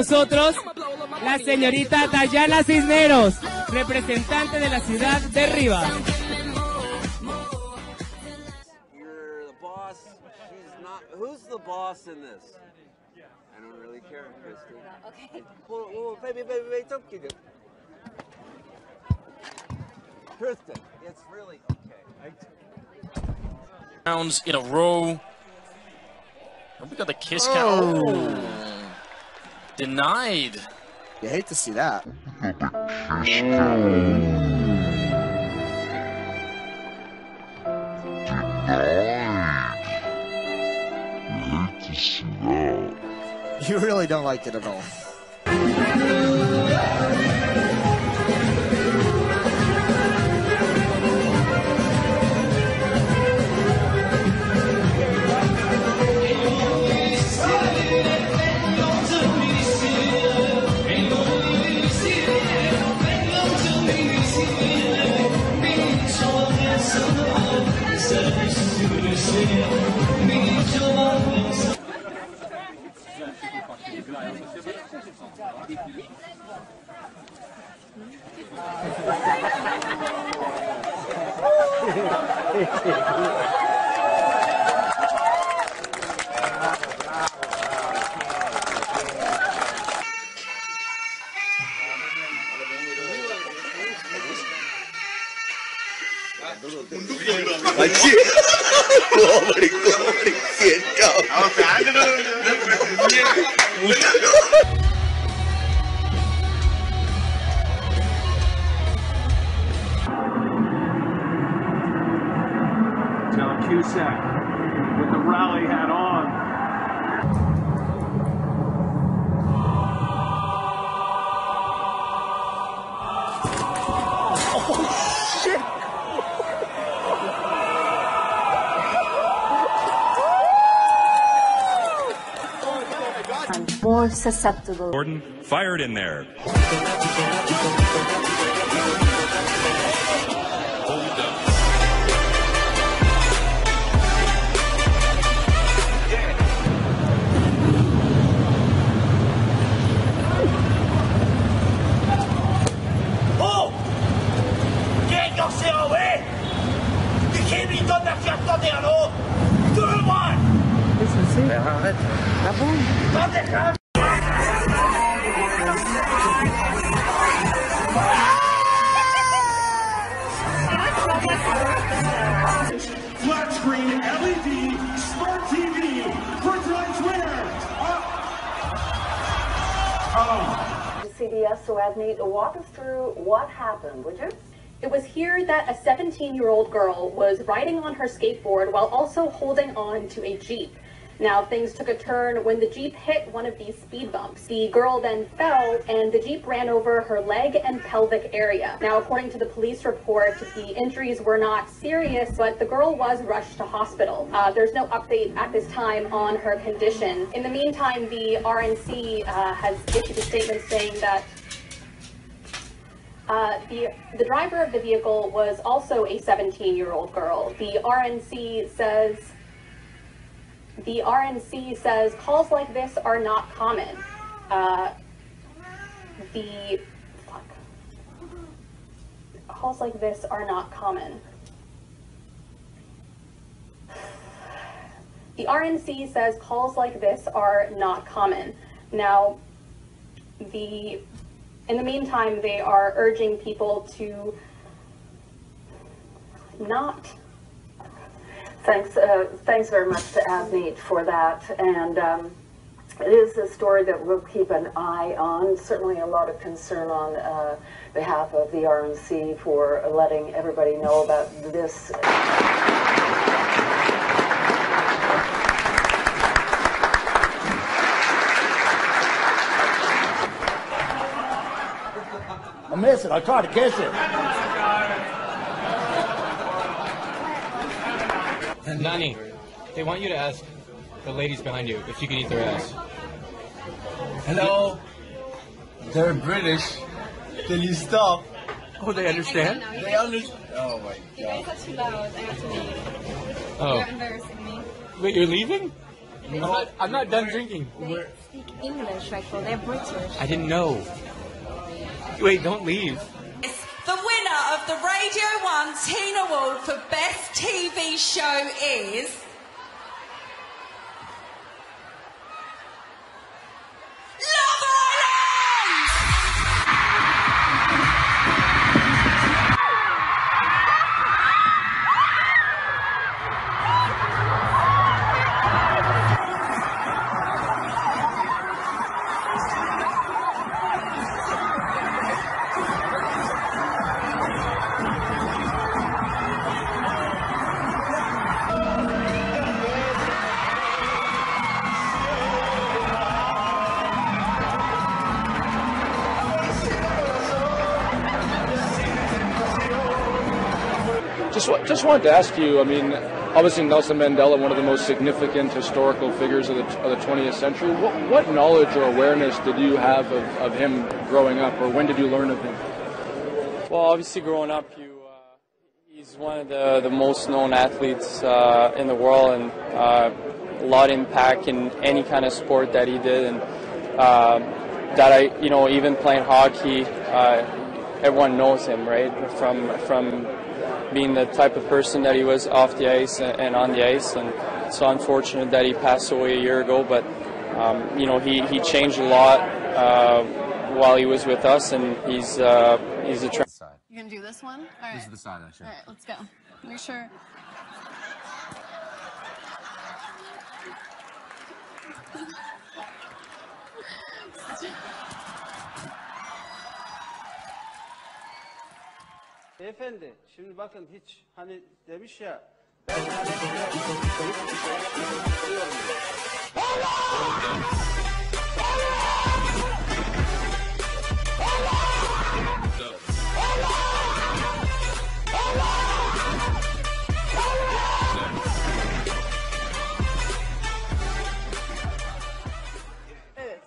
Nosotros, la señorita Dayana Cisneros, representante de la ciudad de Rivas. Who's the boss in this? I don't really care, Christy. Okay. Well, well, baby, baby, baby, don't. Kristen, it's really okay. Rounds in a row. Oh, we got the kiss count. Oh. Denied. You hate to see that. You really don't like it at all. వచ్చి కోమడి కోమడి కేటావు Cusack with the rally hat on. More susceptible. Gordon fired in there. Arrête. Flat screen LED Smart TV CBS, so Avneet, walk us through what happened, would you? It was here that a 17 year old girl was riding on her skateboard while also holding on to a Jeep. Now, things took a turn when the Jeep hit one of these speed bumps. The girl then fell, and the Jeep ran over her leg and pelvic area. Now, according to the police report, the injuries were not serious, but the girl was rushed to hospital. Uh, there's no update at this time on her condition. In the meantime, the RNC uh, has issued a statement saying that uh, the, the driver of the vehicle was also a 17 year old girl. The RNC says the RNC says calls like this are not common. Uh, the fuck. calls like this are not common. The RNC says calls like this are not common. Now, the in the meantime, they are urging people to not. Thanks, uh, thanks very much to Avneet for that. And um, it is a story that we'll keep an eye on. Certainly a lot of concern on uh, behalf of the RNC for letting everybody know about this. I miss it. I try to kiss it. Nani, they want you to ask the ladies behind you if you can eat their ass. Hello. They're British. Can you stop? Oh, they understand? They understand. Oh my god. You guys god. are too loud. I have to leave. Oh. You're embarrassing me. Wait, you're leaving? I'm not, I'm not done drinking. They speak English, like well, they're British. I didn't know. Wait, don't leave. The of the Radio 1 Teen Award for Best TV Show is. Just, just wanted to ask you. I mean, obviously Nelson Mandela, one of the most significant historical figures of the, of the 20th century. What, what knowledge or awareness did you have of, of him growing up, or when did you learn of him? Well, obviously, growing up, you, uh, he's one of the, the most known athletes uh, in the world, and uh, a lot of impact in any kind of sport that he did, and uh, that I, you know, even playing hockey, uh, everyone knows him, right? From from being the type of person that he was off the ice and, and on the ice, and it's unfortunate that he passed away a year ago, but. Um, you know, he, he changed a lot uh, while he was with us, and he's uh, he's a. Tra- You gonna do this one? All right. This is the side, I actually. All right, let's go. Make sure. Beyefendi şimdi bakın hiç hani demiş ya Evet.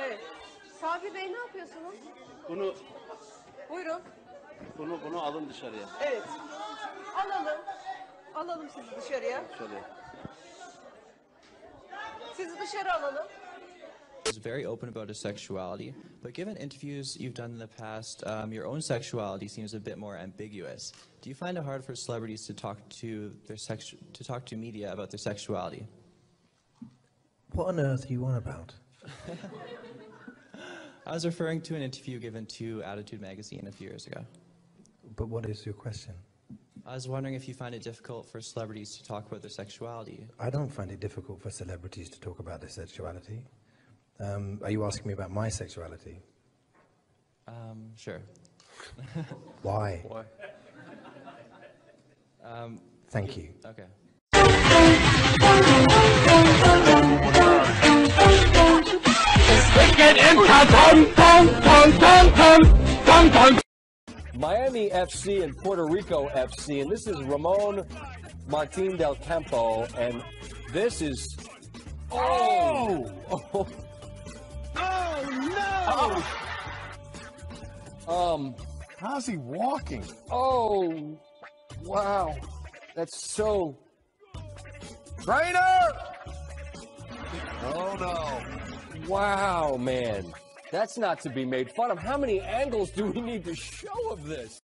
Evet. Sabri Bey ne yapıyorsunuz? bunu Buyurun. bunu bunu alın dışarıya. Evet. Alalım. Alalım sizi dışarıya. Şöyle. Sizi dışarı alalım. is very open about his sexuality, but given interviews you've done in the past, um, your own sexuality seems a bit more ambiguous. Do you find it hard for celebrities to talk to their sex to talk to media about their sexuality? What on earth are you on about? I was referring to an interview given to Attitude magazine a few years ago. But what is your question? I was wondering if you find it difficult for celebrities to talk about their sexuality. I don't find it difficult for celebrities to talk about their sexuality. Um, are you asking me about my sexuality? Um, sure. Why? Why? Um, Thank you. Okay. Miami FC and Puerto Rico FC, and this is Ramon Martin del Campo, and this is oh oh, Oh no! um How's he walking? oh wow that's so trainer Oh no! Wow man. That's not to be made fun of. How many angles do we need to show of this